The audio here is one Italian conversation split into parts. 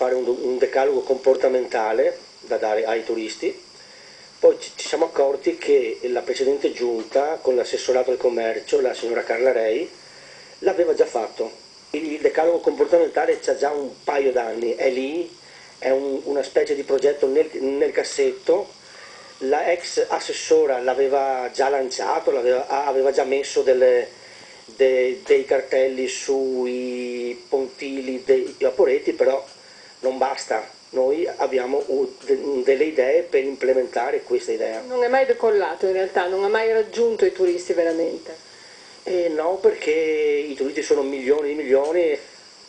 fare un, un decalogo comportamentale da dare ai turisti, poi ci, siamo accorti che la precedente giunta con l'assessorato al commercio, la signora Carla Rei, l'aveva già fatto. Il decalogo comportamentale c'ha già un paio d'anni, è lì, è un, una specie di progetto nel, nel cassetto, la ex assessora l'aveva già lanciato, l'aveva, aveva già messo delle, de, dei cartelli sui pontili dei vaporetti, però non basta, noi abbiamo delle idee per implementare questa idea. Non è mai decollato in realtà, non ha mai raggiunto i turisti veramente? Eh no, perché i turisti sono milioni di milioni.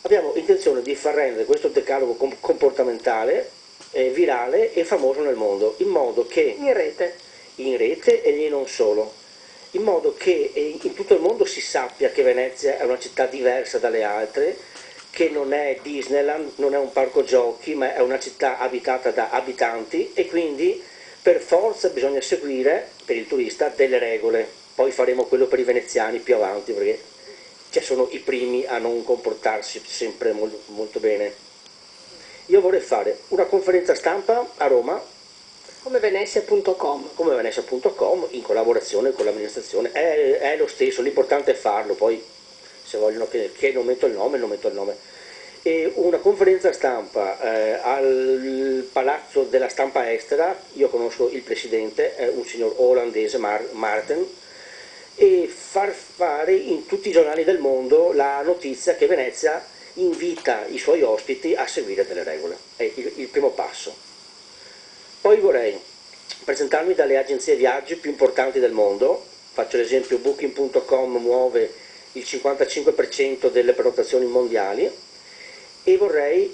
Abbiamo intenzione di far rendere questo decalogo comportamentale eh, virale e famoso nel mondo, in modo che... In rete. In rete e non solo. In modo che eh, in tutto il mondo si sappia che Venezia è una città diversa dalle altre, che non è Disneyland, non è un parco giochi, ma è una città abitata da abitanti e quindi per forza bisogna seguire, per il turista, delle regole. Poi faremo quello per i veneziani più avanti, perché cioè, sono i primi a non comportarsi sempre molto, molto bene. Io vorrei fare una conferenza stampa a Roma come Venezia.com come Venezia.com in collaborazione con l'amministrazione è, è, lo stesso, l'importante è farlo poi se vogliono che, che, non metto il nome, non metto il nome. E una conferenza stampa eh, al Palazzo della Stampa Estera, io conosco il presidente, è un signor olandese, Mar Martin, e far fare in tutti i giornali del mondo la notizia che Venezia invita i suoi ospiti a seguire delle regole, è il, il primo passo. Poi vorrei presentarmi dalle agenzie viaggi più importanti del mondo, faccio l'esempio booking.com muove il 55% delle prenotazioni mondiali e vorrei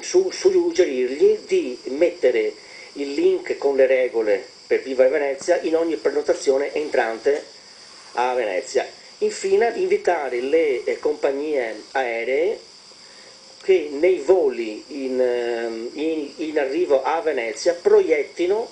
suggerirgli di mettere il link con le regole per Viva Venezia in ogni prenotazione entrante a Venezia. Infine invitare le eh, compagnie aeree che nei voli in, ehm, in, in arrivo a Venezia proiettino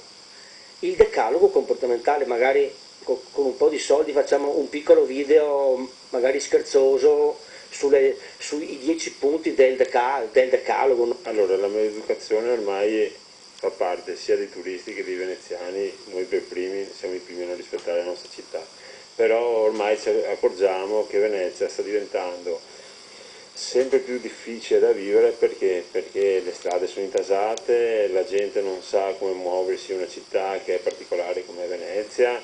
il decalogo comportamentale, magari con, con un po' di soldi facciamo un piccolo video, magari scherzoso, sulle, sui dieci punti del, deca, del decalogo. Allora, la mia educazione ormai fa parte sia dei turisti che dei veneziani, noi per primi siamo i primi a rispettare la nostra città, però ormai ci accorgiamo che Venezia sta diventando sempre più difficile da vivere perché? perché le strade sono intasate, la gente non sa come muoversi in una città che è particolare come Venezia,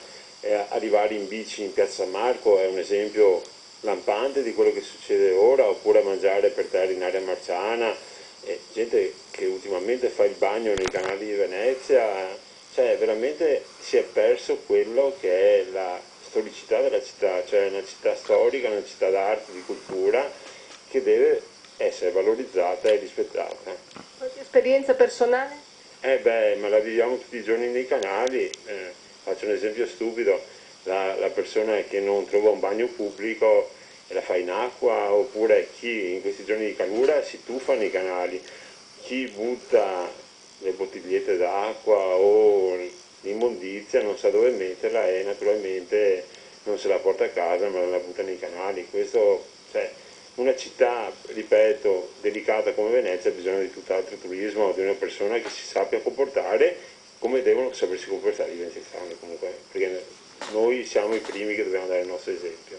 arrivare in bici in piazza Marco è un esempio lampante di quello che succede ora, oppure mangiare per terra in area marciana, e gente che ultimamente fa il bagno nei canali di Venezia, cioè veramente si è perso quello che è la storicità della città, cioè una città storica, una città d'arte, di cultura, che deve essere valorizzata e rispettata. Qualche esperienza personale? Eh beh, ma la viviamo tutti i giorni nei canali. Eh Faccio un esempio stupido, la, la persona che non trova un bagno pubblico e la fa in acqua, oppure chi in questi giorni di calura si tuffa nei canali, chi butta le bottigliette d'acqua o l'immondizia non sa dove metterla e naturalmente non se la porta a casa ma la butta nei canali. Questo, cioè, una città, ripeto, delicata come Venezia ha bisogno di tutt'altro turismo, di una persona che si sappia comportare come devono sapersi comportare i veneziani comunque, perché noi siamo i primi che dobbiamo dare il nostro esempio.